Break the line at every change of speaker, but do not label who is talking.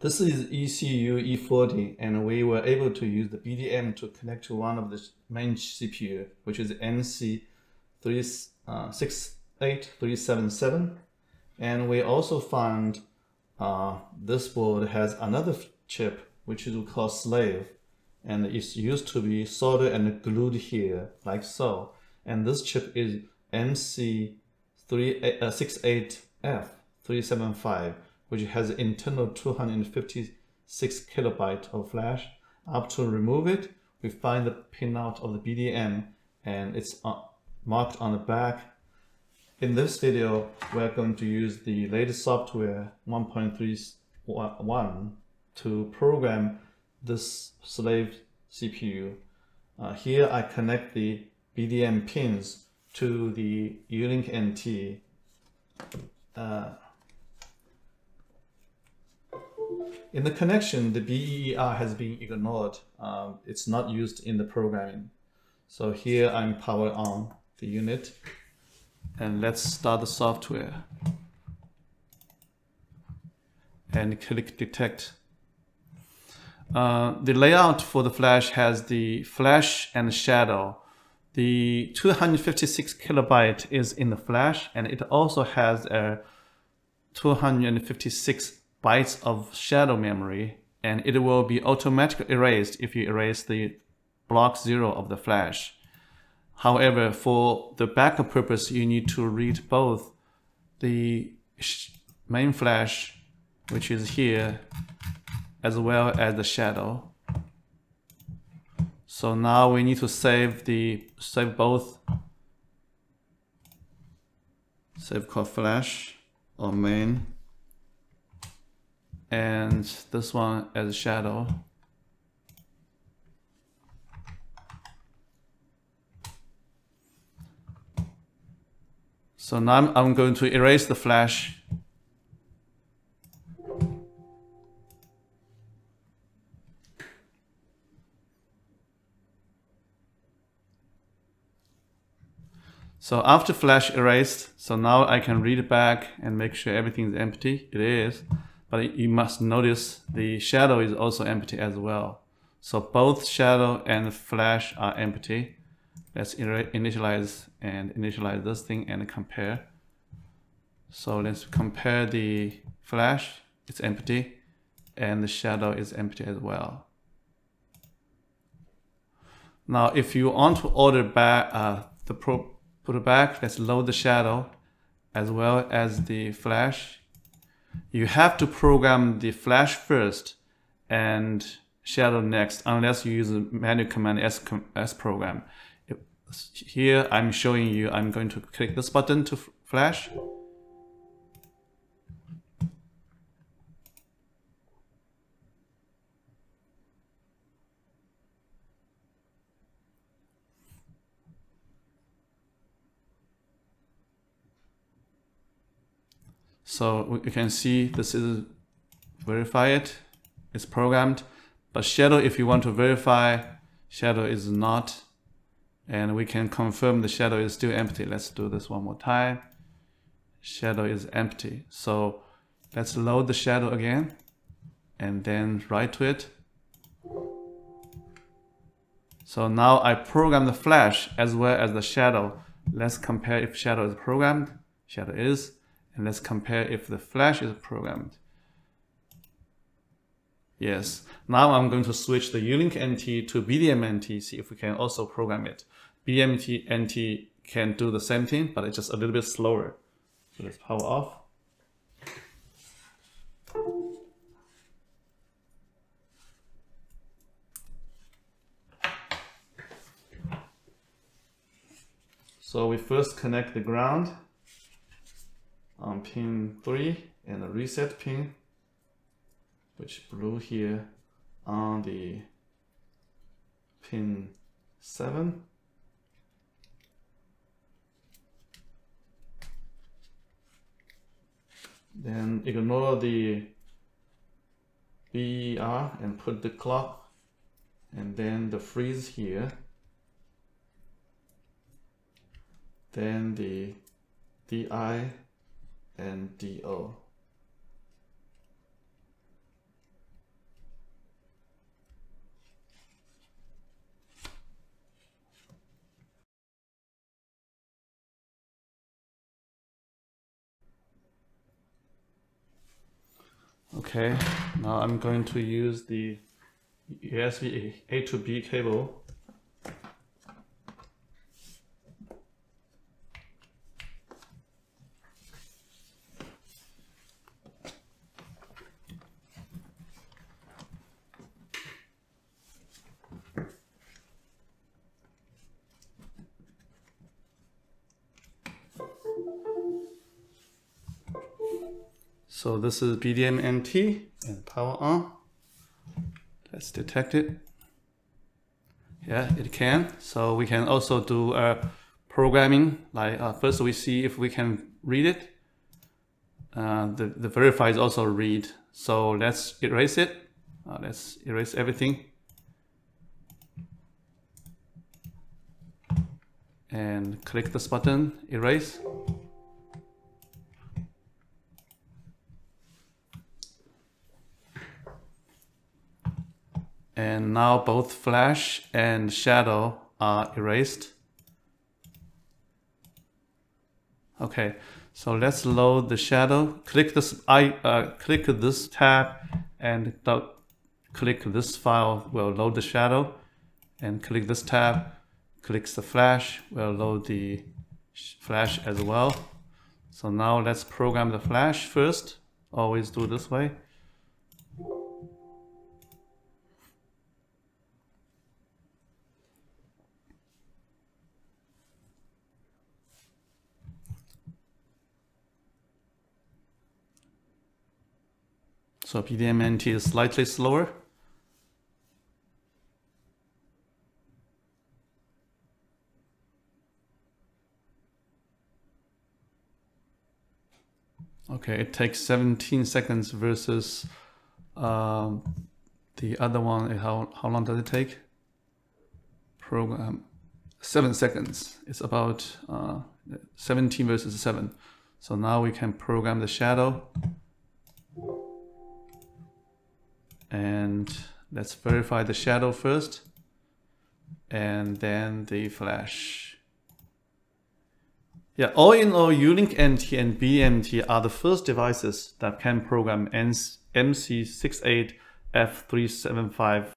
This is ECU E40 and we were able to use the BDM to connect to one of the main CPU, which is MC68377. And we also found uh, this board has another chip, which is called slave. And it's used to be soldered and glued here, like so. And this chip is MC68F375 which has internal 256 kilobyte of flash. Up to remove it, we find the pinout of the BDM and it's uh, marked on the back. In this video, we're going to use the latest software 1.31 to program this slave CPU. Uh, here I connect the BDM pins to the u-Link NT. Uh, In the connection, the BEER has been ignored. Um, it's not used in the programming. So here I'm power on the unit and let's start the software and click detect. Uh, the layout for the flash has the flash and shadow. The 256 kilobyte is in the flash and it also has a 256 bytes of shadow memory and it will be automatically erased if you erase the block zero of the flash. However, for the backup purpose, you need to read both the main flash, which is here, as well as the shadow. So now we need to save the save both save called flash or main and this one as a shadow. So now I'm, I'm going to erase the flash. So after flash erased, so now I can read back and make sure everything is empty. It is but you must notice the shadow is also empty as well. So both shadow and flash are empty. Let's initialize and initialize this thing and compare. So let's compare the flash, it's empty, and the shadow is empty as well. Now, if you want to order back uh, the pro put it back, let's load the shadow as well as the flash you have to program the flash first and shadow next unless you use a manual command S, S program. Here I'm showing you, I'm going to click this button to flash. So you can see this is verify it, it's programmed, but shadow, if you want to verify, shadow is not, and we can confirm the shadow is still empty. Let's do this one more time. Shadow is empty. So let's load the shadow again and then write to it. So now I program the flash as well as the shadow. Let's compare if shadow is programmed. Shadow is. And let's compare if the flash is programmed. Yes, now I'm going to switch the u-Link NT to BDM-NT, see if we can also program it. BDM-NT can do the same thing, but it's just a little bit slower. So let's power off. So we first connect the ground on pin 3 and a reset pin which blue here on the pin 7 then ignore the BEER and put the clock and then the freeze here. Then the DI and DO. Okay, now I'm going to use the USB A to B cable So this is BDM-NT and power on. Let's detect it. Yeah, it can. So we can also do uh, programming. Like uh, first we see if we can read it. Uh, the, the verify is also read. So let's erase it. Uh, let's erase everything. And click this button, erase. And now both flash and shadow are erased. Okay, so let's load the shadow. Click this I uh, click this tab and click this file will load the shadow and click this tab, clicks the flash, will load the flash as well. So now let's program the flash first. Always do this way. So BDM-NT is slightly slower. Okay, it takes 17 seconds versus um, the other one. How, how long does it take? Program, seven seconds. It's about uh, 17 versus seven. So now we can program the shadow. And let's verify the shadow first and then the flash. Yeah, all in all, u-Link NT and BDM-NT are the first devices that can program MC68F375